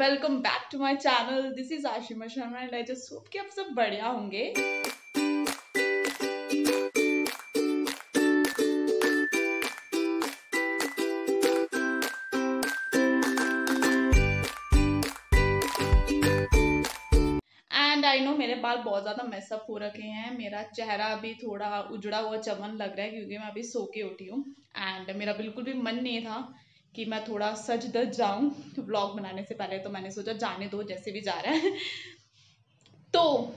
Welcome back to my channel this is Ashima Sharma and I just hope कि आप सब बढ़िया होंगे। एंड आई नो मेरे बाल बहुत ज़्यादा मेसअप हो रखे हैं। मेरा चेहरा अभी थोड़ा उजड़ा हुआ चमन लग रहा है क्योंकि मैं अभी सो के उठी हूँ। एंड मेरा बिल्कुल भी मन नहीं था। कि मैं थोड़ा सज दज जाऊँ ब्लॉग बनाने से पहले तो मैंने सोचा जाने दो, जैसे भी जा रहा है। तो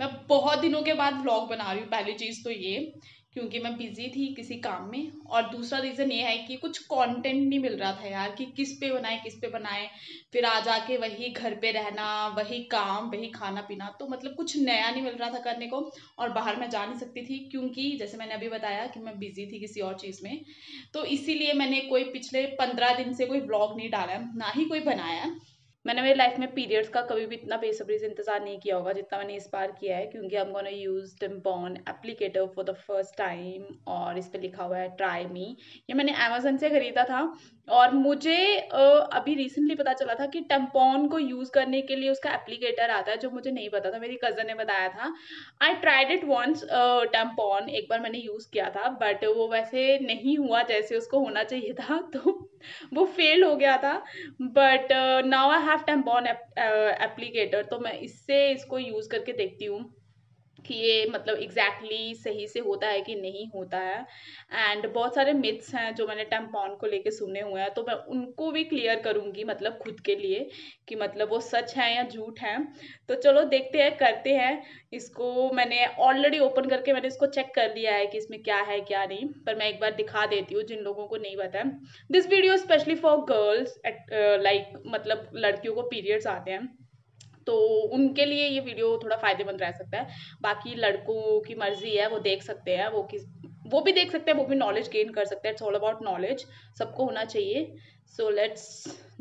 मैं बहुत दिनों के बाद ब्लॉग बना रही हूँ। पहली चीज़ तो ये क्योंकि मैं बिज़ी थी किसी काम में। और दूसरा रीज़न ये है कि कुछ कंटेंट नहीं मिल रहा था यार कि किस पे बनाए, किस पे बनाए। फिर आ जाके वही घर पे रहना, वही काम, वही खाना पीना तो मतलब कुछ नया नहीं मिल रहा था करने को। और बाहर मैं जा नहीं सकती थी क्योंकि जैसे मैंने अभी बताया कि मैं बिज़ी थी किसी और चीज़ में तो इसीलिए मैंने कोई पिछले पंद्रह दिन से कोई ब्लॉग नहीं डाला, ना ही कोई बनाया। मैंने मेरी लाइफ में पीरियड्स का कभी भी इतना बेसब्री से इंतज़ार नहीं किया होगा जितना मैंने इस बार किया है, क्योंकि हम gonna use tampon applicator for the first time और इस पर लिखा हुआ है ट्राई मी ये मैंने अमेजोन से ख़रीदा था और मुझे अभी रिसेंटली पता चला था कि टेम्पॉन को यूज़ करने के लिए उसका एप्लीकेटर आता है, जो मुझे नहीं पता था, मेरी कज़न ने बताया था। I tried it wants tampon एक बार मैंने यूज़ किया था बट वो वैसे नहीं हुआ जैसे उसको होना चाहिए था तो वो फेल हो गया था। But now I have tampon applicator तो मैं इससे इसको यूज़ करके देखती हूँ। कि ये मतलब एग्जैक्टली exactly सही से होता है कि नहीं होता है। एंड बहुत सारे मिथ्स हैं जो मैंने टेम्पॉन को लेके सुने हुए हैं तो मैं उनको भी क्लियर करूँगी मतलब खुद के लिए कि मतलब वो सच है या झूठ है। तो चलो देखते हैं, करते हैं। इसको मैंने ऑलरेडी ओपन करके मैंने इसको चेक कर लिया है कि इसमें क्या है, क्या नहीं। पर मैं एक बार दिखा देती हूँ जिन लोगों को नहीं पता this video specially for girls like मतलब लड़कियों को पीरियड्स आते हैं। तो उनके लिए ये वीडियो थोड़ा फ़ायदेमंद रह सकता है। बाकी लड़कों की मर्ज़ी है वो देख सकते हैं वो किस वो भी देख सकते हैं वो भी नॉलेज गेन कर सकते हैं। इट्स ऑल अबाउट नॉलेज सबको होना चाहिए। So let's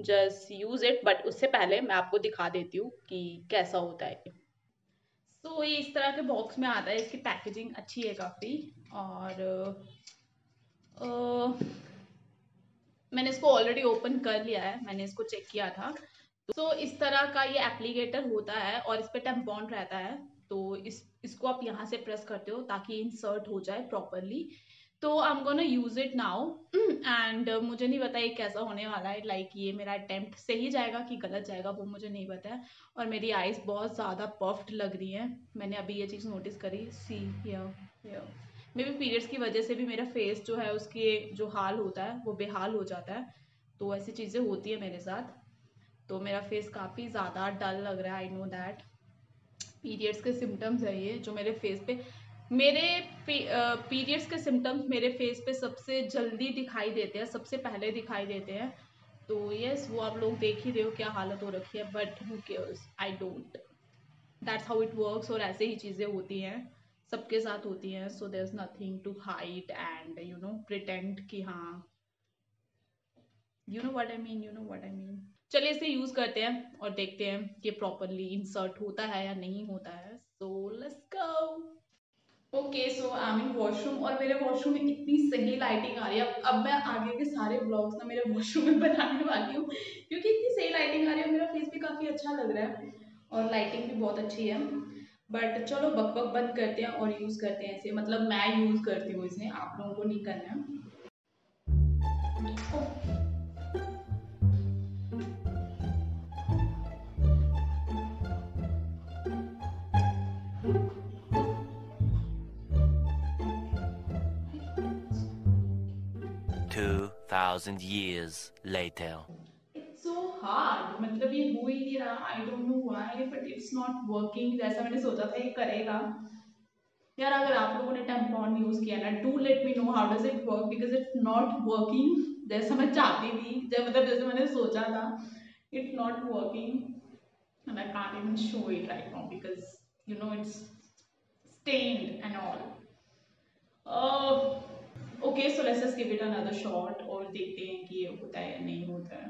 just use it but उससे पहले मैं आपको दिखा देती हूँ कि कैसा होता है सो so, ये इस तरह के बॉक्स में आता है इसकी पैकेजिंग अच्छी है काफ़ी और आ, मैंने इसको ऑलरेडी ओपन कर लिया है मैंने इसको चेक किया था। तो so, इस तरह का ये एप्लीकेटर होता है और इस पर टेम्पॉन रहता है तो इस इसको आप यहाँ से प्रेस करते हो ताकि इंसर्ट हो जाए प्रॉपरली तो I am gonna use it now and मुझे नहीं पता ये कैसा होने वाला है लाइक like, ये मेरा अटेम्प्ट सही जाएगा कि गलत जाएगा वो मुझे नहीं पता है। और मेरी आइज़ बहुत ज़्यादा पफ्ड लग रही है। मैंने अभी ये चीज़ नोटिस करी सी मे बी पीरियड्स की वजह से भी मेरा फेस जो है उसके जो हाल होता है वो बेहाल हो जाता है। तो ऐसी चीज़ें होती है मेरे साथ। तो मेरा फेस काफ़ी ज़्यादा डल लग रहा है आई नो दैट पीरियड्स के सिम्टम्स है ये, जो मेरे फेस पे, मेरे पीरियड्स के सिम्टम्स मेरे फेस पे सबसे जल्दी दिखाई देते हैं, सबसे पहले दिखाई देते हैं. तो यस वो आप लोग देख ही रहे हो क्या हालत हो रखी है but who cares I don't that's how it works और ऐसे ही चीज़ें होती हैं, सबके साथ होती हैं so there is nothing to hide and you know pretend कि हाँ you know what I mean you know what I mean चलिए इसे यूज़ करते हैं और देखते हैं कि प्रॉपरली इंसर्ट होता है या नहीं होता है। So let's go okay so I mean washroom और मेरे वॉशरूम में इतनी सही लाइटिंग आ रही है। अब मैं आगे के सारे ब्लॉग्स ना मेरे वॉशरूम में बनाने वाली हूँ, क्योंकि इतनी सही लाइटिंग आ रही है मेरा फेस भी काफ़ी अच्छा लग रहा है और लाइटिंग भी बहुत अच्छी है। बट चलो बक बक बंद करते हैं और यूज़ करते हैं इसे। मतलब मैं यूज़ करती हूँ इसे, आप लोगों को नहीं करना है। 2000 years later it's so hard मतलब ये हो ही नहीं रहा I don't know why but it's not working जैसा मैंने सोचा था ये करेगा यार अगर आप लोगों ने टेम्पॉन यूज किया ना do let me know how does it work because it's not working जैसा मैं चाहती थी जब मतलब जैसे मैंने सोचा था it's not working and I can't even show it right now because you know it's stained and all. Uh, Okay so let's just give it another shot और देखते हैं कि ये होता है या नहीं होता है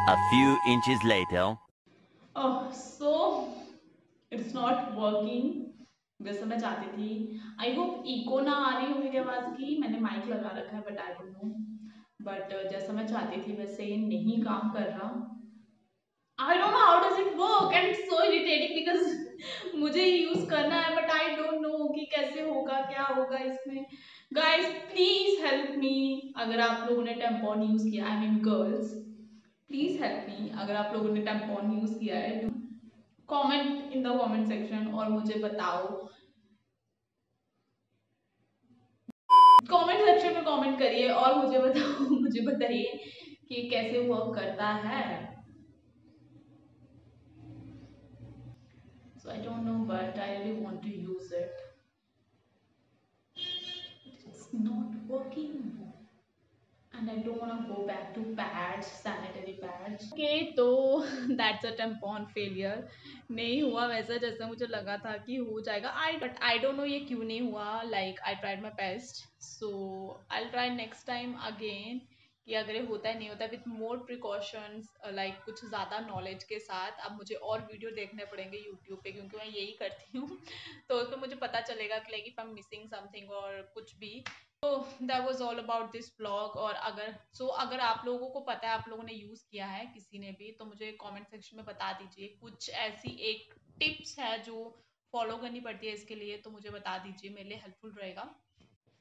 A few inches later. Oh, not working. वैसे मैं चाहती थी। आई होप इको ना आ रही हो मेरी आवाज़ की। मैंने माइक लगा रखा है but I don't know but जैसा मैं चाहती थी वैसे ये नहीं काम कर रहा। I don't know how does it work and so irritating because मुझे यूज़ करना है बट आई डोंट नो कि कैसे होगा, क्या होगा इसमें। गाइस प्लीज़ हेल्प मी अगर आप लोगों ने टेम्पॉन यूज़ किया I mean girls please help me अगर आप लोगों ने टेम्पॉन यूज़ किया है comment in the comment section और मुझे बताओ। कमेंट सेक्शन में कमेंट करिए और मुझे बताओ, मुझे बताइए कि कैसे वर्क करता है। So, I don't know, but I really want to use it. It's not working. And I don't want to go back to pads, sanitary pads. Okay तो that's a tampon failure. नहीं हुआ वैसा, जैसा मुझे लगा था कि हो जाएगा। I but I don't know ये क्यों नहीं हुआ. Like I tried my best so I try next time again कि अगर ये होता है, नहीं होता विथ मोर प्रिकॉशंस लाइक कुछ ज़्यादा नॉलेज के साथ, अब मुझे और वीडियो देखने पड़ेंगे यूट्यूब पे, क्योंकि मैं यही करती हूँ। तो उसमें मुझे पता चलेगा कि like if I am missing something और कुछ भी तो that was all about this blog और अगर सो so, अगर आप लोगों को पता है आप लोगों ने यूज़ किया है किसी ने भी तो मुझे कमेंट सेक्शन में बता दीजिए। कुछ ऐसी एक टिप्स है जो फॉलो करनी पड़ती है इसके लिए तो मुझे बता दीजिए मेरे लिए हेल्पफुल रहेगा।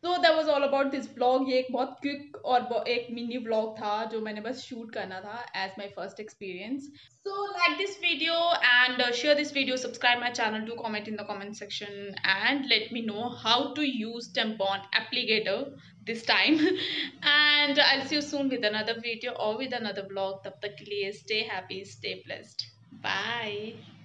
So that was all about this blog ये एक बहुत क्विक और एक मिनी ब्लॉग था जो मैंने बस शूट करना था as my first experience so like this video and share this video subscribe my channel to comment in the comment section and let me know how to use tampon applicator this time. And i'll see you soon with another video or with another vlog. Tab tak ke liye stay happy, stay blessed. Bye.